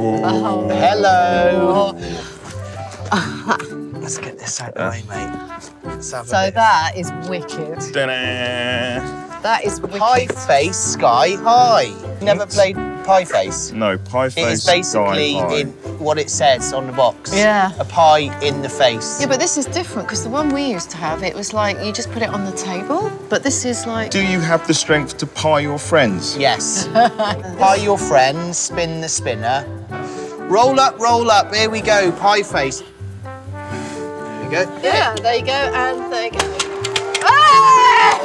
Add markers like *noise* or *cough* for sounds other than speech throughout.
Oh. Hello. *laughs* Let's get this out of the way, mate. So that is wicked. Ta-da. That is wicked. High face, sky high. Never played pie face. No, pie face. It is basically sky high. in what it says on the box. Yeah. A pie in the face. Yeah, but this is different because the one we used to have, it was like you just put it on the table. But this is like. Do you have the strength to pie your friends? Yes. *laughs* pie your friends, spin the spinner. Roll up, roll up. Here we go. Pie face. There we go. Yeah, there you go, and there you go.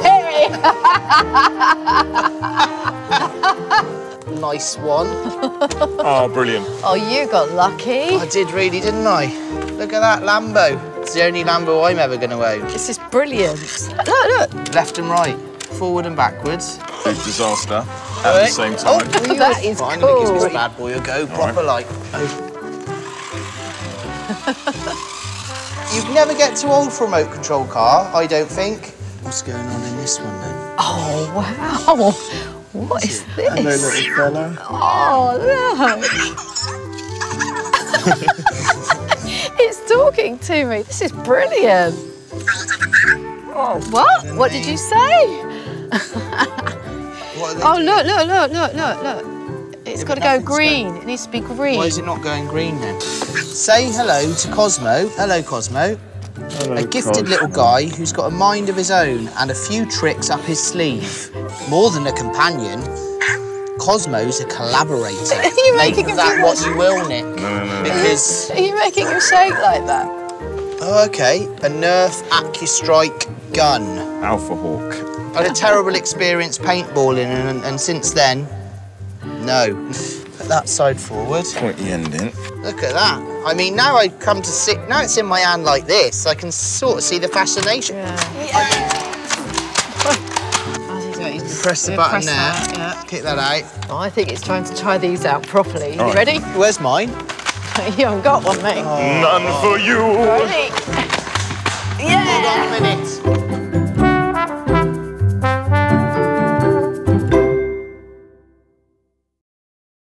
Hey! *laughs* *laughs* Nice one. *laughs* Oh, brilliant. Oh, you got lucky. I did really, didn't I? Look at that Lambo. It's the only Lambo I'm ever going to own. This is brilliant. Look, look. Left and right, forward and backwards. Big disaster at the Alright. same Oh, time. That is Fine, let me give cool. this bad boy a go. Proper like. Oh. You'd never get too old for a remote control car, I don't think. What's going on in this one then? Oh, wow. What is Hello, this? little fella. Oh, look. *laughs* it's talking to me. This is brilliant. Oh, what? What did you say? *laughs* What are they Oh, look, look, look, look, look, look. It's Yeah, got to go green. going- It needs to be green. Why is it not going green then? Say hello to Cozmo. Hello, Cozmo. Hello, A oh, gifted Cos. little guy who's got a mind of his own and a few tricks up his sleeve. More than a companion, Cozmo's a collaborator. *laughs* Are you Make making of him that what you will, Nick. No, no, no. Because, Are you making him shake like that? oh, okay, a Nerf AccuStrike gun. Alpha Hawk. I had a terrible experience paintballing, and, and since then, no. Put that side forward. Point the end in. Look at that. I mean, now I come to sit. Now it's in my hand like this. I can sort of see the fascination. *laughs* Press the button there. yeah. Kick that out. Oh, I think it's trying to try these out properly. You ready? *laughs* Where's mine? you haven't got one, mate. None for you. Ready? Yeah! Hold on a minute.